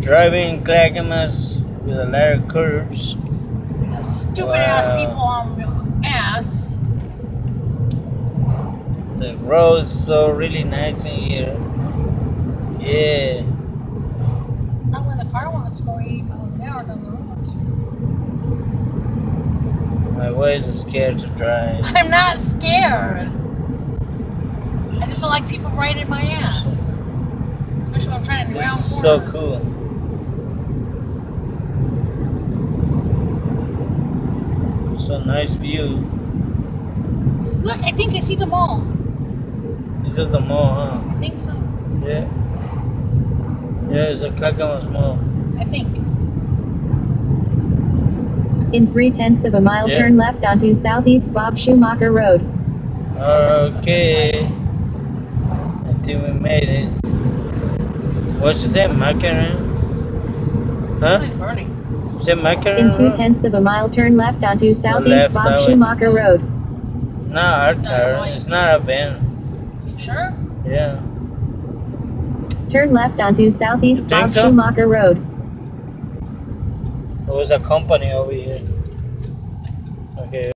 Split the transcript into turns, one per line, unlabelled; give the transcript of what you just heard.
Driving Clackamas with a lot of curves.
Stupid ass people on ass.
The road's so really nice in here. Yeah.
Not when the car wants to go 80 miles an hour down the road.
My wife is scared to drive.
I'm not scared. I just don't like people right in my ass. Especially when I'm trying to
This is so
corners.
Cool. So nice view.
Look, I think I see the mall.
This is the mall, huh?
I think so.
Yeah. Yeah, it's a Clackamas mall.
I think.
In three tenths of a mile,
Yeah.
turn left onto Southeast Bob Schumacher Road.
Okay. I think we made it. What's it say? Macaron? Huh?
It's burning.
Is?
In two tenths of a mile, turn left onto Southeast
left,
Bob
that way.
Schumacher Road.
Not our
No,
car. It's not a van.
You sure?
Yeah.
Turn left onto Southeast
You
Bob
so?
Schumacher Road.
It was a company over here.